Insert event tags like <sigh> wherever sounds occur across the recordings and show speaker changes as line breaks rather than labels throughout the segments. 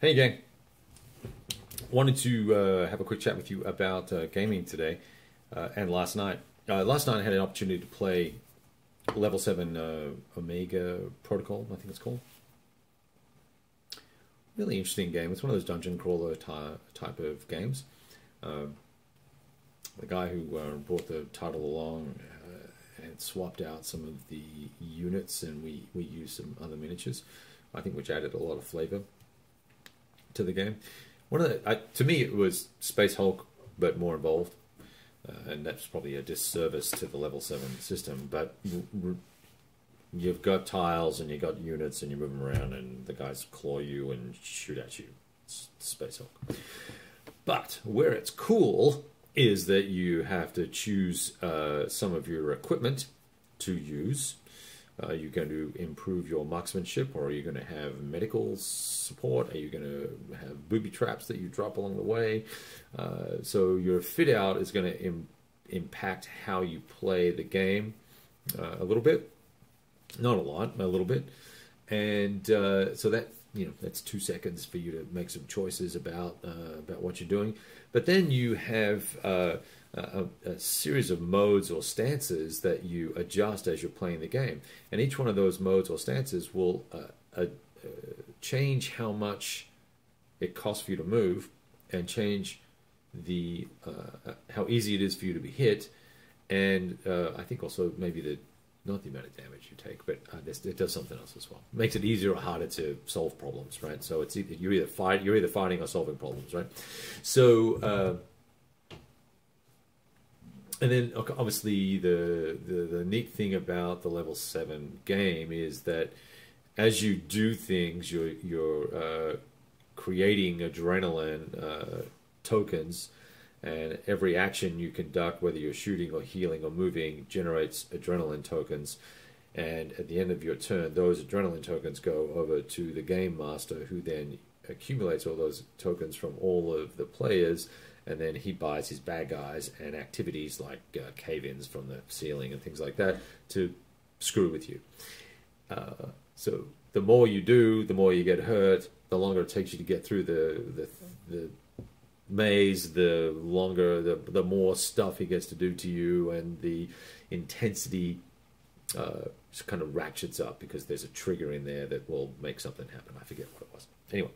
Hey, gang. Wanted to uh, have a quick chat with you about uh, gaming today uh, and last night. Uh, last night I had an opportunity to play Level 7 uh, Omega Protocol, I think it's called. Really interesting game. It's one of those dungeon crawler ty- type of games. Um, the guy who uh, brought the title along had swapped out some of the units and we, we used some other miniatures, I think, which added a lot of flavor to the game. One of the, I, to me, it was Space Hulk, but more involved, uh, and that's probably a disservice to the level seven system. But you've got tiles and you've got units, and you move them around, and the guys claw you and shoot at you. It's Space Hulk. But where it's cool is that you have to choose uh, some of your equipment to use. Are you going to improve your marksmanship, or are you going to have medical support? Are you going to have booby traps that you drop along the way? Uh, so your fit out is going to Im- impact how you play the game uh, a little bit, not a lot, a little bit, and uh, so that you know that's two seconds for you to make some choices about uh, about what you're doing. But then you have uh, a, a, series of modes or stances that you adjust as you're playing the game, and each one of those modes or stances will uh, uh, change how much it costs for you to move, and change the uh, how easy it is for you to be hit, and uh, I think also maybe the not the amount of damage you take, but uh, this, it does something else as well. Makes it easier or harder to solve problems, right? So it's you're either fight, you're either fighting or solving problems, right? So, uh, and then obviously the, the the neat thing about the level seven game is that as you do things, you're you're uh, creating adrenaline uh, tokens and every action you conduct, whether you're shooting or healing or moving, generates adrenaline tokens. And at the end of your turn, those adrenaline tokens go over to the game master, who then accumulates all those tokens from all of the players, and then he buys his bad guys and activities like uh, cave-ins from the ceiling and things like that to screw with you. Uh, so the more you do, the more you get hurt. The longer it takes you to get through the the, the maze, the longer, the the more stuff he gets to do to you, and the intensity uh, kind of ratchets up because there's a trigger in there that will make something happen. I forget what it was. Anyway,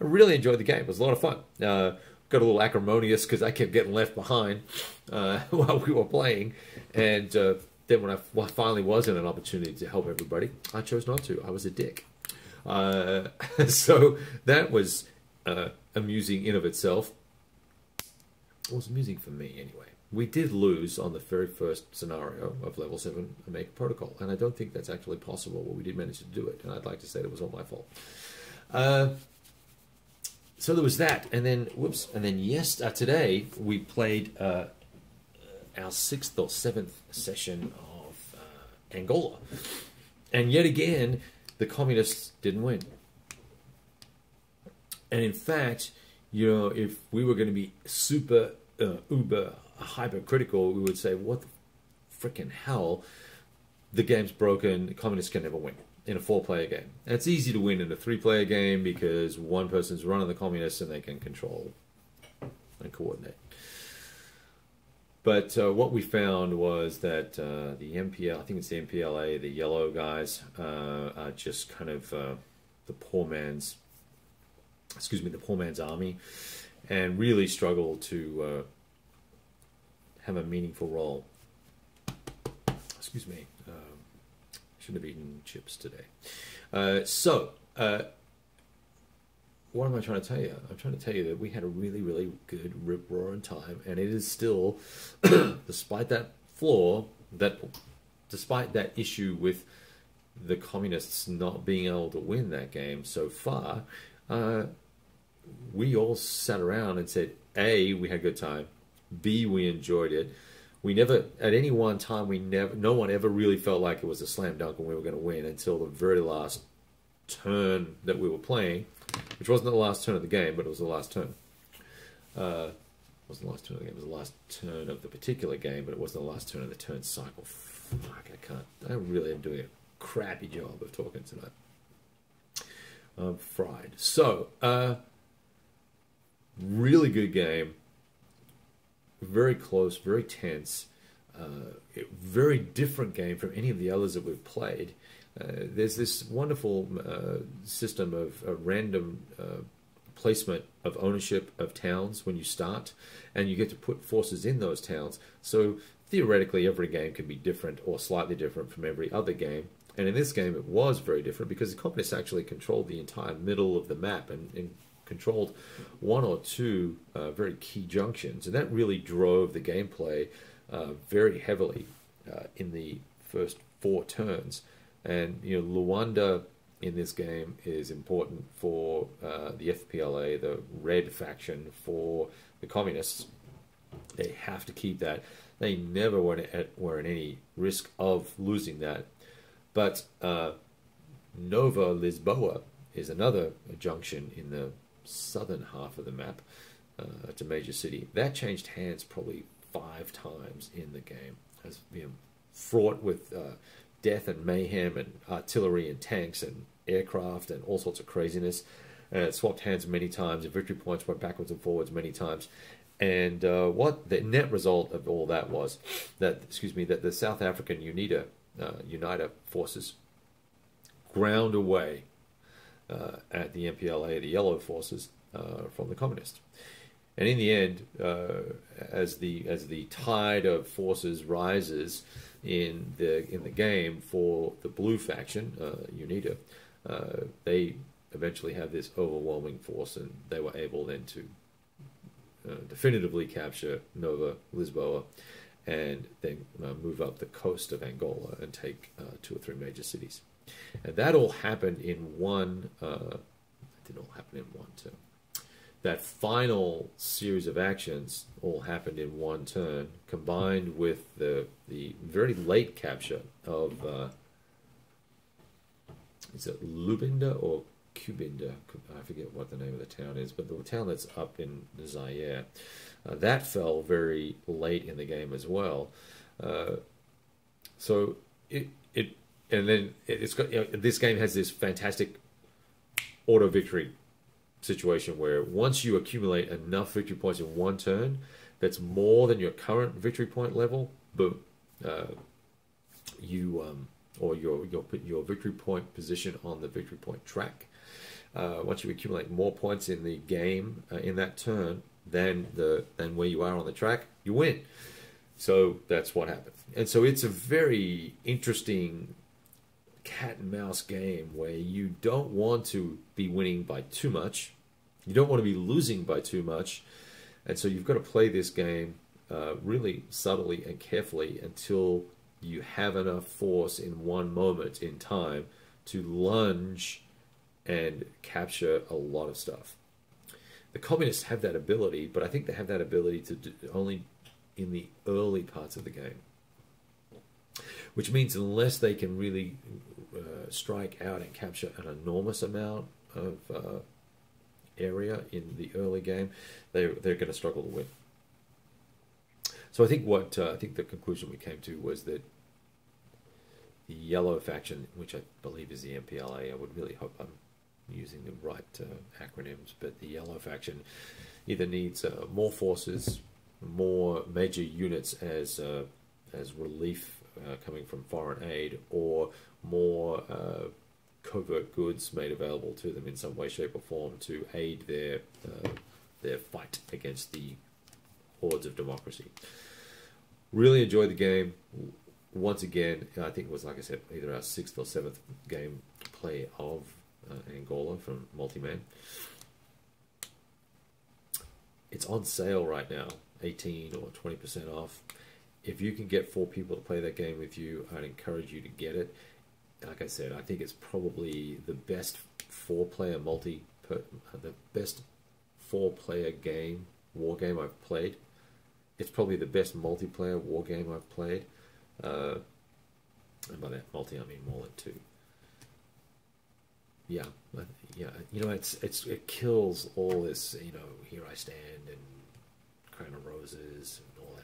I really enjoyed the game. It was a lot of fun. Uh, got a little acrimonious because I kept getting left behind uh, <laughs> while we were playing, and uh, then when I finally was in an opportunity to help everybody, I chose not to. I was a dick. Uh, <laughs> so that was uh, amusing in of itself it was amusing for me anyway. We did lose on the very first scenario of level 7 Omega Protocol, and I don't think that's actually possible, but we did manage to do it, and I'd like to say that it was all my fault. Uh, so there was that, and then, whoops, and then yes, uh, today we played uh, our sixth or seventh session of uh, Angola. And yet again, the communists didn't win. And in fact, you know, if we were going to be super, uh, uber, hypercritical, we would say, what the freaking hell? The game's broken. Communists can never win in a four-player game. And it's easy to win in a three-player game because one person's running the communists and they can control and coordinate. But uh, what we found was that uh, the MPL, I think it's the MPLA, the yellow guys, uh, are just kind of uh, the poor man's excuse me, the poor man's army, and really struggle to uh, have a meaningful role. Excuse me, um, should have eaten chips today. Uh, so, uh, what am I trying to tell you? I'm trying to tell you that we had a really, really good rip roaring time, and it is still, <clears throat> despite that flaw, that despite that issue with the communists not being able to win that game so far, uh, we all sat around and said, A, we had a good time. B, we enjoyed it. We never, at any one time, we never, no one ever really felt like it was a slam dunk and we were going to win until the very last turn that we were playing, which wasn't the last turn of the game, but it was the last turn. Uh, wasn't the last turn of the game, it was the last turn of the particular game, but it wasn't the last turn of the turn cycle. Fuck, I can't, I really am doing a crappy job of talking tonight. I'm fried. So, uh, really good game. Very close, very tense. Uh, very different game from any of the others that we've played. Uh, there's this wonderful uh, system of random uh, placement of ownership of towns when you start, and you get to put forces in those towns. So theoretically, every game can be different or slightly different from every other game. And in this game, it was very different because the communists actually controlled the entire middle of the map and, and controlled one or two uh, very key junctions. And that really drove the gameplay uh, very heavily uh, in the first four turns. And, you know, Luanda in this game is important for uh, the FPLA, the red faction for the communists. They have to keep that. They never were, in any risk of losing that but uh, Nova Lisboa is another junction in the southern half of the map. Uh, a major city. That changed hands probably five times in the game. Has been fraught with uh, death and mayhem and artillery and tanks and aircraft and all sorts of craziness. And it swapped hands many times. And victory points went backwards and forwards many times. And uh, what the net result of all that was that, excuse me, that the South African UNITA uh, UNITA forces ground away at the MPLA, the Yellow forces uh, from the communists. And in the end, uh, as the as the tide of forces rises in the in the game for the blue faction, uh, UNITA, uh, they eventually have this overwhelming force, and they were able then to definitively capture Nova Lisboa and then uh, move up the coast of Angola and take uh, two or three major cities. And that all happened in one, uh, didn't all happen in one turn. That final series of actions all happened in one turn, combined with the the very late capture of uh, is it Lubinda or Cubinda? I forget what the name of the town is, but the town that's up in Zaire. Uh, that fell very late in the game as well. Uh, so it it and then it's got you know, this game has this fantastic auto victory situation where once you accumulate enough victory points in one turn, that's more than your current victory point level, but uh, you um, or your your your victory point position on the victory point track. Uh, once you accumulate more points in the game uh, in that turn, than the than where you are on the track, you win. So that's what happens. And so it's a very interesting cat and mouse game where you don't want to be winning by too much. You don't want to be losing by too much. And so you've got to play this game uh, really subtly and carefully until you have enough force in one moment in time to lunge and capture a lot of stuff the communists have that ability, but I think they have that ability to only in the early parts of the game. Which means unless they can really uh, strike out and capture an enormous amount of uh, area in the early game, they they're going to struggle to win. So I think what uh, I think the conclusion we came to was that the yellow faction, which I believe is the MPLA, I would really hope I'm using the right uh, acronyms, but the yellow faction either needs uh, more forces, more major units as uh, as relief uh, coming from foreign aid, or more uh, covert goods made available to them in some way, shape, or form to aid their uh, their fight against the hordes of democracy. Really enjoyed the game. Once again, I think it was like I said, either our sixth or seventh game play of uh, Angola from Multiman. It's on sale right now, 18 or 20% off. If you can get four people to play that game with you, I'd encourage you to get it. Like I said, I think it's probably the best four-player multi, per, the best four-player game, war game I've played. It's probably the best multiplayer war game I've played. Uh, and by that multi, I mean more than two yeah, yeah, you know, it's it's it kills all this, you know, here I stand and crown of roses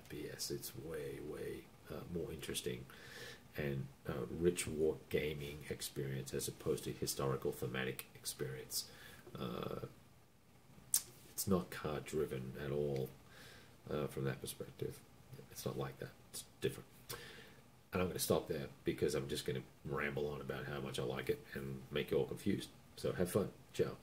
BS. It's way way uh, more interesting, and uh, rich war gaming experience as opposed to historical thematic experience. Uh, it's not card driven at all uh, from that perspective. It's not like that. It's different. And I'm going to stop there because I'm just going to ramble on about how much I like it and make you all confused. So have fun. Ciao.